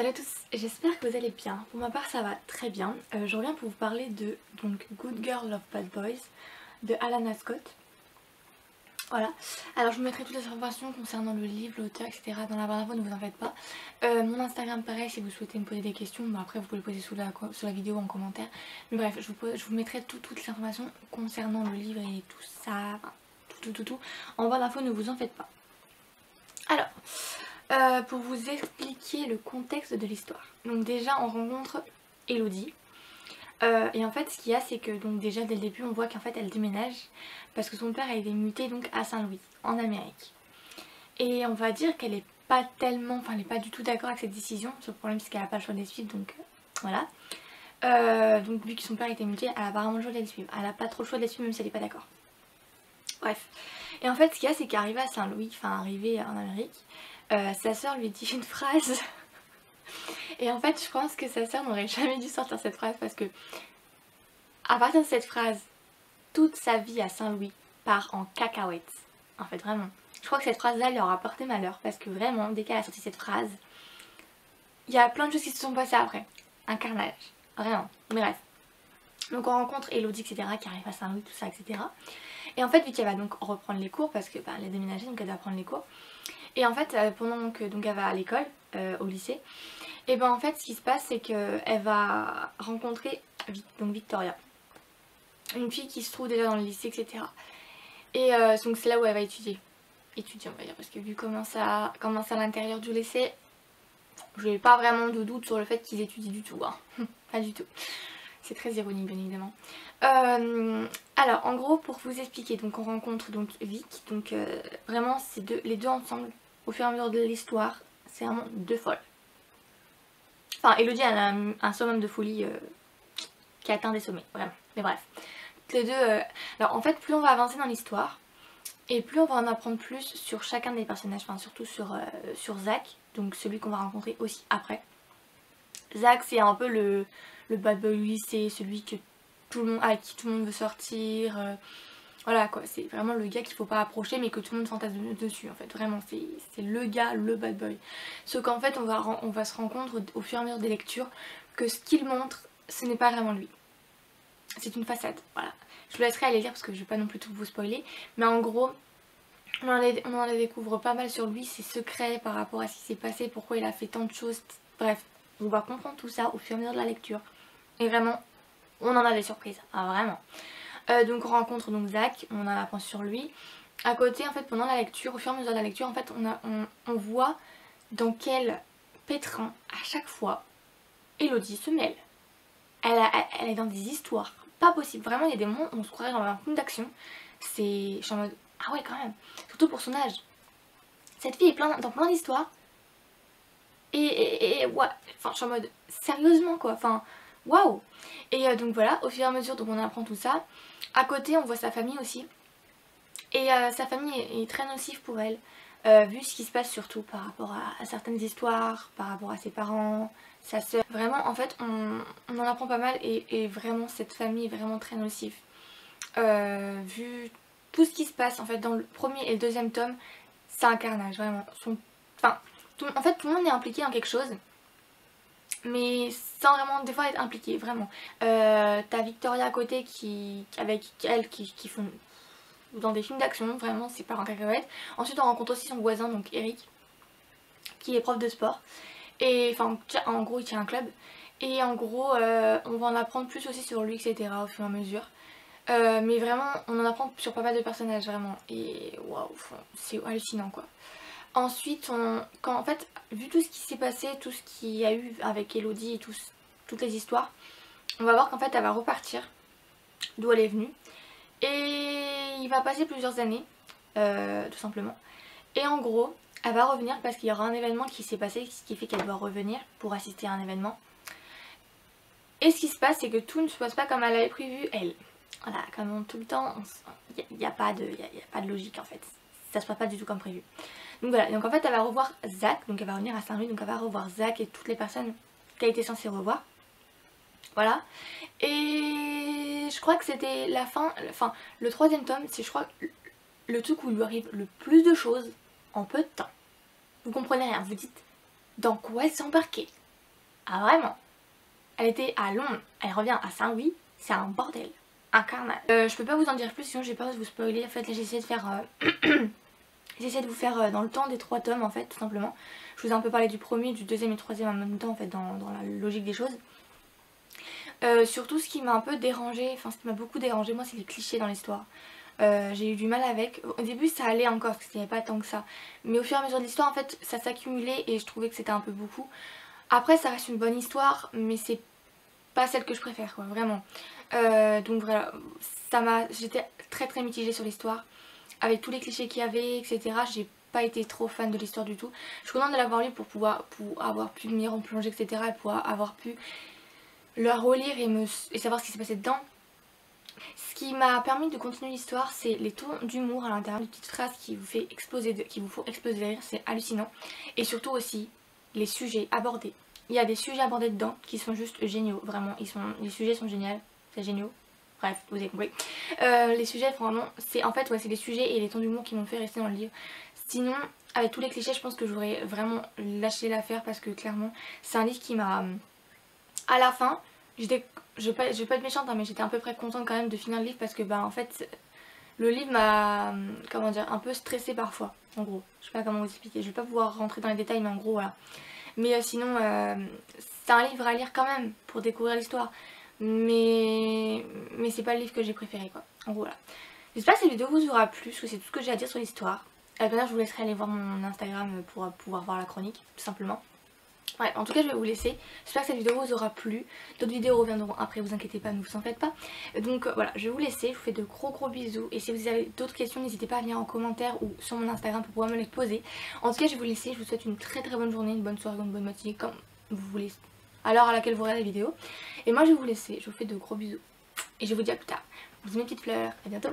Salut à tous, j'espère que vous allez bien. Pour ma part ça va très bien. Euh, je reviens pour vous parler de Good Girl of Bad Boys de Alana Scott. Voilà, alors je vous mettrai toutes les informations concernant le livre, l'auteur, etc. dans la barre d'infos, ne vous en faites pas. Euh, mon Instagram pareil, si vous souhaitez me poser des questions, après vous pouvez les poser sous la, sous la vidéo en commentaire. Mais bref, je vous, je vous mettrai toutes les informations concernant le livre et tout ça, tout tout tout tout. En barre d'infos, ne vous en faites pas. Alors, euh, pour vous expliquer le contexte de l'histoire. Donc déjà on rencontre Elodie. Euh, et en fait ce qu'il y a c'est que donc déjà dès le début on voit qu'en fait elle déménage parce que son père a été muté donc à Saint-Louis en Amérique. Et on va dire qu'elle est pas tellement, enfin elle est pas du tout d'accord avec cette décision. Le problème c'est qu'elle a pas le choix de suivre donc euh, voilà. donc vu que son père a été muté elle a vraiment le choix de suivre. Elle a pas trop le choix de suivre même si elle est pas d'accord. Bref. Et en fait ce qu'il y a c'est qu'arrivé à Saint-Louis, enfin arrivé en Amérique, euh, sa soeur lui dit une phrase. Et en fait je pense que sa soeur n'aurait jamais dû sortir cette phrase parce que à partir de cette phrase toute sa vie à Saint-Louis part en cacahuètes en fait vraiment. Je crois que cette phrase là lui aura porté malheur parce que vraiment dès qu'elle a sorti cette phrase il y a plein de choses qui se sont passées après. Un carnage. Vraiment. Bref donc on rencontre Elodie etc qui arrive à Saint-Louis tout ça etc et en fait vu qu'elle va donc reprendre les cours parce que bah, a déménagé donc elle doit prendre les cours et en fait, euh, pendant que donc, elle va à l'école, euh, au lycée, et ben en fait ce qui se passe c'est qu'elle va rencontrer donc Victoria. Une fille qui se trouve déjà dans le lycée, etc. Et euh, donc c'est là où elle va étudier. Étudier on va dire, parce que vu comment ça commence à l'intérieur du lycée, je n'ai pas vraiment de doute sur le fait qu'ils étudient du tout. Hein. pas du tout. C'est très ironique bien évidemment. alors en gros pour vous expliquer, donc on rencontre donc Vic, donc vraiment c'est deux, les deux ensemble au fur et à mesure de l'histoire, c'est vraiment deux folles. Enfin, Elodie elle a un, summum de folie euh, qui atteint des sommets, vraiment. Mais bref, les deux... Euh, alors en fait, plus on va avancer dans l'histoire, et plus on va en apprendre plus sur chacun des personnages, enfin surtout sur, euh, sur Zach, donc celui qu'on va rencontrer aussi après. Zach c'est un peu le, bad boy lycée, celui que tout le monde, à qui tout le monde veut sortir, voilà quoi, c'est vraiment le gars qu'il faut pas approcher mais que tout le monde fantasme dessus en fait. Vraiment, c'est le gars, le bad boy. Sauf qu'en fait, on va, on va se rendre compte au fur et à mesure des lectures que ce qu'il montre, ce n'est pas vraiment lui. C'est une façade, voilà. Je vous laisserai aller lire parce que je vais pas non plus tout vous spoiler. Mais en gros, on en découvre pas mal sur lui, ses secrets par rapport à ce qui s'est passé, pourquoi il a fait tant de choses. Bref, on va comprendre tout ça au fur et à mesure de la lecture. Et vraiment, on en a des surprises, ah, vraiment. Euh, donc on rencontre donc Zach, on en apprend sur lui. À côté en fait pendant la lecture, au fur et à mesure de la lecture en fait on, a, on, voit dans quel pétrin à chaque fois Elodie se mêle. Elle, elle, est dans des histoires pas possible. Vraiment il y a des moments où on se croirait dans un film d'action. C'est... Je suis en mode ah ouais quand même. Surtout pour son âge. Cette fille est plein, dans plein d'histoires. Et, et, ouais, enfin je suis en mode sérieusement quoi. Enfin waouh Et euh, donc voilà, au fur et à mesure donc on apprend tout ça. À côté on voit sa famille aussi. Et euh, sa famille est, très nocive pour elle. Euh, vu ce qui se passe surtout par rapport à, certaines histoires, par rapport à ses parents, sa soeur. Vraiment en fait on, en apprend pas mal et, vraiment cette famille est vraiment très nocive. vu tout ce qui se passe en fait dans le premier et le deuxième tome, c'est un carnage vraiment. Enfin, en fait tout le monde est impliqué dans quelque chose mais sans vraiment des fois être impliqué vraiment. Euh, t'as Victoria à côté qui avec elle qui, font dans des films d'action vraiment c'est pas en cacahuète. Ensuite on rencontre aussi son voisin donc Eric qui est prof de sport. Et enfin en gros il tient un club. Et en gros euh, on va en apprendre plus aussi sur lui etc au fur et à mesure. Euh, mais vraiment on en apprend sur pas mal de personnages vraiment. Et waouh c'est hallucinant quoi Ensuite, on, quand, en fait, vu tout ce qui s'est passé, tout ce qu'il y a eu avec Elodie et toutes les histoires, on va voir qu'en fait elle va repartir d'où elle est venue. Et il va passer plusieurs années, euh, tout simplement. Et en gros, elle va revenir parce qu'il y aura un événement qui s'est passé, ce qui fait qu'elle doit revenir pour assister à un événement. Et ce qui se passe, c'est que tout ne se passe pas comme elle avait prévu, elle. Voilà, comme tout le temps, il n'y a, pas de, a pas de logique en fait. Ça se passe pas du tout comme prévu. Donc voilà, donc en fait elle va revoir Zach, donc elle va revenir à Saint-Louis, donc elle va revoir Zach et toutes les personnes qu'elle était censée revoir. Voilà. Et je crois que c'était la fin, enfin le troisième tome, c'est je crois le truc où il lui arrive le plus de choses en peu de temps. Vous comprenez rien, vous dites dans quoi elle s'est embarquée Ah vraiment Elle était à Londres, elle revient à Saint-Louis, c'est un bordel, un. Euh, je peux pas vous en dire plus sinon j'ai peur de vous spoiler. En fait là j'ai essayé de faire... Euh, j'ai de vous faire euh, dans le temps des trois tomes en fait tout simplement. Je vous ai un peu parlé du premier, du deuxième et du troisième en même temps en fait dans, la logique des choses. surtout ce qui m'a un peu dérangé, enfin ce qui m'a beaucoup dérangé moi c'est les clichés dans l'histoire. j'ai eu du mal avec. Au début ça allait encore parce qu'il n'y avait pas tant que ça. Mais au fur et à mesure de l'histoire en fait ça s'accumulait et je trouvais que c'était un peu beaucoup. Après ça reste une bonne histoire mais c'est pas celle que je préfère quoi vraiment. Euh, donc voilà, j'étais très très mitigée sur l'histoire. Avec tous les clichés qu'il y avait etc. J'ai pas été trop fan de l'histoire du tout. Je suis contente de l'avoir lu pour pouvoir pour avoir pu m'y replonger etc. Et pour avoir pu la relire et, savoir ce qui s'est passé dedans. Ce qui m'a permis de continuer l'histoire, c'est les tons d'humour à l'intérieur, les petites phrases qui vous fait exploser, qui vous font exploser de rire, c'est hallucinant. Et surtout aussi les sujets abordés. Il y a des sujets abordés dedans qui sont juste géniaux, vraiment. Les sujets sont géniaux, c'est géniaux. Bref, vous avez compris. Euh, les sujets, vraiment, c'est en fait, ouais, c'est les sujets et les tons d'humour qui m'ont fait rester dans le livre. Sinon, avec tous les clichés, je pense que j'aurais vraiment lâché l'affaire parce que clairement, c'est un livre qui m'a... À la fin, j'étais... Je vais pas, je vais pas être méchante, hein, mais j'étais à peu près contente quand même de finir le livre parce que, bah, en fait, le livre m'a, comment dire, un peu stressée parfois, en gros. Je sais pas comment vous expliquer, je vais pas pouvoir rentrer dans les détails, mais en gros, voilà. Mais euh, sinon, euh, c'est un livre à lire quand même pour découvrir l'histoire. Mais, mais c'est pas le livre que j'ai préféré quoi. En gros voilà. J'espère que cette vidéo vous aura plu, parce que c'est tout ce que j'ai à dire sur l'histoire. À l'avenir je vous laisserai aller voir mon Instagram pour pouvoir voir la chronique, tout simplement. Ouais, en tout cas je vais vous laisser. J'espère que cette vidéo vous aura plu. D'autres vidéos reviendront après, vous inquiétez pas, ne vous en faites pas. Donc euh, voilà, je vais vous laisser. Je vous fais de gros gros bisous. Et si vous avez d'autres questions, n'hésitez pas à venir en commentaire ou sur mon Instagram pour pouvoir me les poser. En tout cas je vais vous laisser. Je vous souhaite une très très bonne journée, une bonne soirée, une bonne matinée, comme vous voulez à l'heure à laquelle vous regardez la vidéo. Et moi je vais vous laisser, je vous fais de gros bisous. Et je vous dis à plus tard. Vous mes petites fleurs, à bientôt.